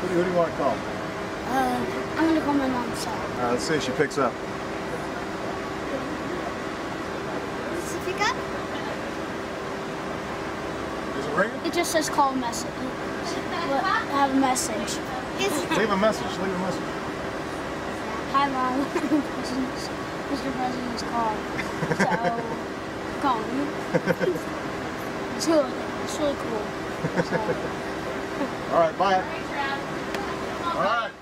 Who do, who do you want to call? Uh, I'm gonna call my mom, cell. All right, let's see if she picks up. Does it pick up? Is it ringing? It just says call a message. I have a message. Leave a message. Leave a message. Hi mom, Mr. President's called. So, call me. It's really, it's really cool. So, All right, bye. All right.